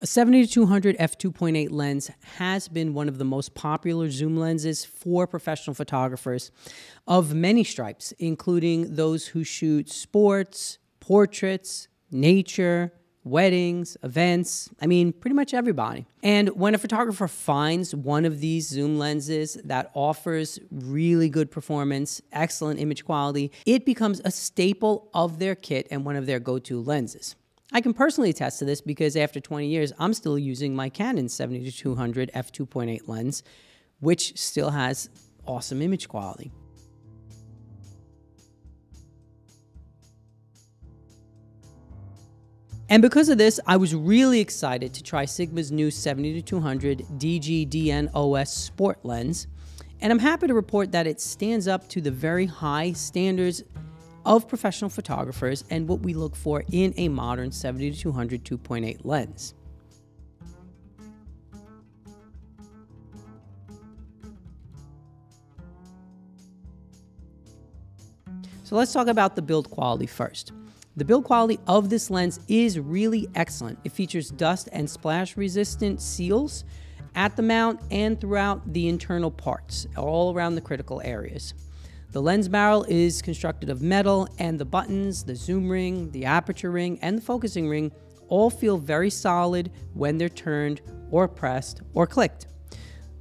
A 70-200 f2.8 lens has been one of the most popular zoom lenses for professional photographers of many stripes, including those who shoot sports, portraits, nature, weddings, events. I mean, pretty much everybody. And when a photographer finds one of these zoom lenses that offers really good performance, excellent image quality, it becomes a staple of their kit and one of their go to lenses. I can personally attest to this because after 20 years, I'm still using my Canon 70 200 f2.8 lens, which still has awesome image quality. And because of this, I was really excited to try Sigma's new 70 200 DG DN OS Sport lens. And I'm happy to report that it stands up to the very high standards of professional photographers and what we look for in a modern 70 200 2.8 lens. So let's talk about the build quality first. The build quality of this lens is really excellent. It features dust and splash resistant seals at the mount and throughout the internal parts, all around the critical areas. The lens barrel is constructed of metal, and the buttons, the zoom ring, the aperture ring, and the focusing ring all feel very solid when they're turned or pressed or clicked.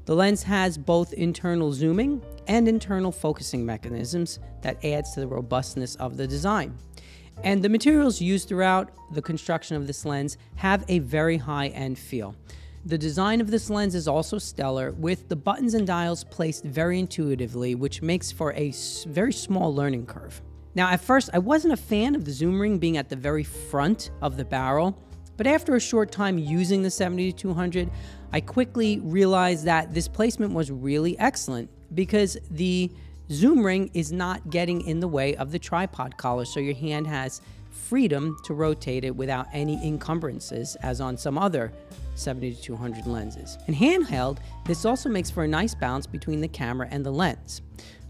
The lens has both internal zooming and internal focusing mechanisms that adds to the robustness of the design. And the materials used throughout the construction of this lens have a very high end feel. The design of this lens is also stellar, with the buttons and dials placed very intuitively, which makes for a very small learning curve. Now, at first, I wasn't a fan of the zoom ring being at the very front of the barrel, but after a short time using the 70-200, I quickly realized that this placement was really excellent because the zoom ring is not getting in the way of the tripod collar, so your hand has freedom to rotate it without any encumbrances, as on some other 70 to 200 lenses. In handheld, this also makes for a nice balance between the camera and the lens.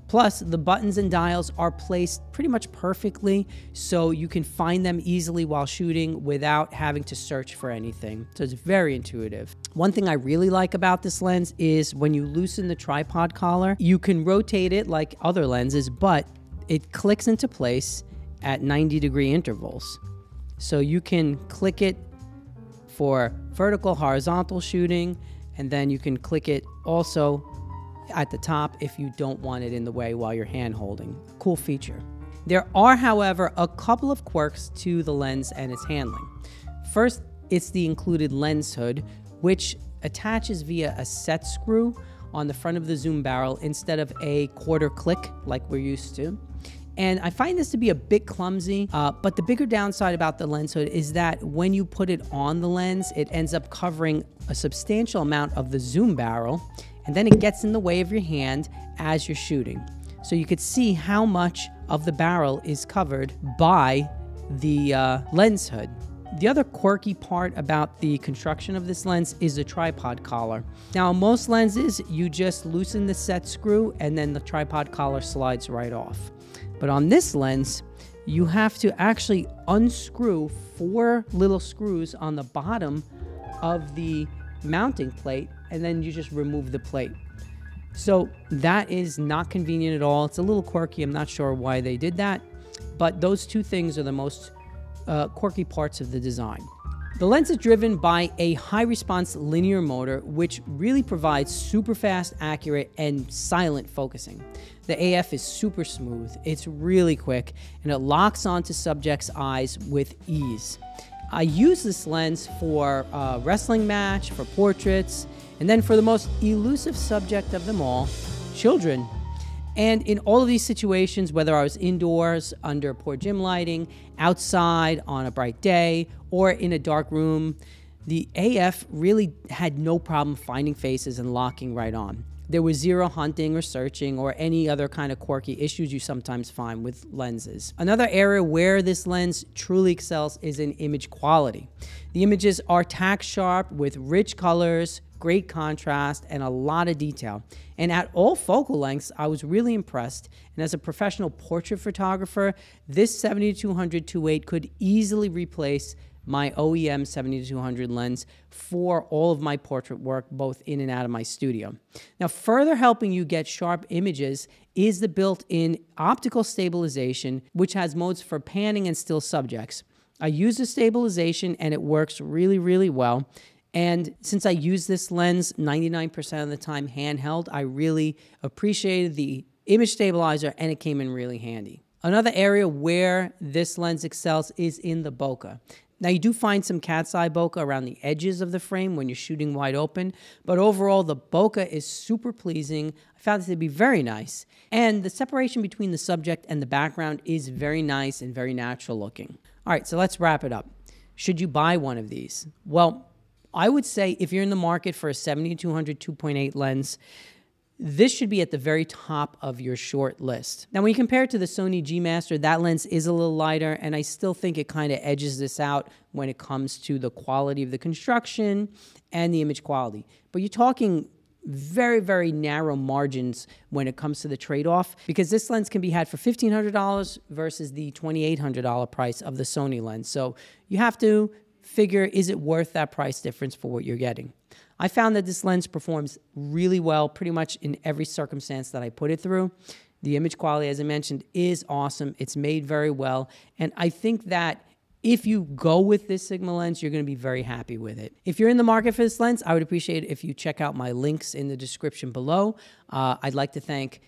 Plus, the buttons and dials are placed pretty much perfectly, so you can find them easily while shooting without having to search for anything. So it's very intuitive. One thing I really like about this lens is when you loosen the tripod collar, you can rotate it like other lenses, but it clicks into place at 90 degree intervals. So you can click it for vertical, horizontal shooting, and then you can click it also at the top if you don't want it in the way while you're hand holding. Cool feature. There are, however, a couple of quirks to the lens and its handling. First, it's the included lens hood, which attaches via a set screw on the front of the zoom barrel instead of a quarter click like we're used to. And I find this to be a bit clumsy, uh, but the bigger downside about the lens hood is that when you put it on the lens, it ends up covering a substantial amount of the zoom barrel, and then it gets in the way of your hand as you're shooting. So you could see how much of the barrel is covered by the uh, lens hood. The other quirky part about the construction of this lens is the tripod collar. Now, most lenses, you just loosen the set screw and then the tripod collar slides right off. But on this lens, you have to actually unscrew four little screws on the bottom of the mounting plate and then you just remove the plate. So that is not convenient at all. It's a little quirky. I'm not sure why they did that, but those two things are the most uh, quirky parts of the design. The lens is driven by a high response linear motor, which really provides super fast, accurate, and silent focusing. The AF is super smooth, it's really quick, and it locks onto subjects' eyes with ease. I use this lens for a wrestling match, for portraits, and then for the most elusive subject of them all, children. And in all of these situations, whether I was indoors under poor gym lighting, outside on a bright day, or in a dark room, the AF really had no problem finding faces and locking right on. There was zero hunting or searching or any other kind of quirky issues you sometimes find with lenses. Another area where this lens truly excels is in image quality. The images are tack sharp with rich colors, great contrast, and a lot of detail. And at all focal lengths, I was really impressed. And as a professional portrait photographer, this 7200 2.8 could easily replace my OEM 70-200 lens for all of my portrait work, both in and out of my studio. Now, further helping you get sharp images is the built-in optical stabilization, which has modes for panning and still subjects. I use the stabilization and it works really, really well. And since I use this lens 99% of the time handheld, I really appreciated the image stabilizer and it came in really handy. Another area where this lens excels is in the bokeh. Now, you do find some cat's eye bokeh around the edges of the frame when you're shooting wide open, but overall, the bokeh is super pleasing. I found it to be very nice. And the separation between the subject and the background is very nice and very natural looking. All right, so let's wrap it up. Should you buy one of these? Well, I would say if you're in the market for a 70-200 2.8 lens, this should be at the very top of your short list. Now, when you compare it to the Sony G Master, that lens is a little lighter, and I still think it kind of edges this out when it comes to the quality of the construction and the image quality. But you're talking very, very narrow margins when it comes to the trade off because this lens can be had for $1,500 versus the $2,800 price of the Sony lens. So you have to figure is it worth that price difference for what you're getting? I found that this lens performs really well pretty much in every circumstance that I put it through. The image quality, as I mentioned, is awesome. It's made very well. And I think that if you go with this Sigma lens, you're going to be very happy with it. If you're in the market for this lens, I would appreciate if you check out my links in the description below. Uh, I'd like to thank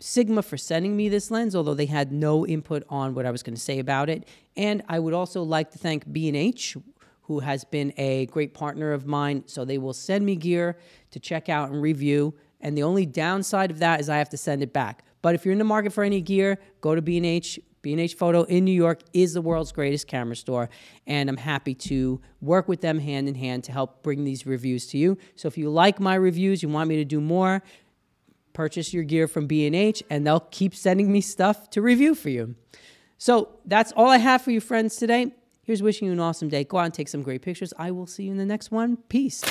Sigma for sending me this lens, although they had no input on what I was going to say about it. And I would also like to thank B&H, who has been a great partner of mine. So they will send me gear to check out and review. And the only downside of that is I have to send it back. But if you're in the market for any gear, go to B&H. B&H Photo in New York is the world's greatest camera store, and I'm happy to work with them hand in hand to help bring these reviews to you. So if you like my reviews, you want me to do more, purchase your gear from B&H, and they'll keep sending me stuff to review for you. So that's all I have for you, friends, today. Here's wishing you an awesome day. Go out and take some great pictures. I will see you in the next one. Peace.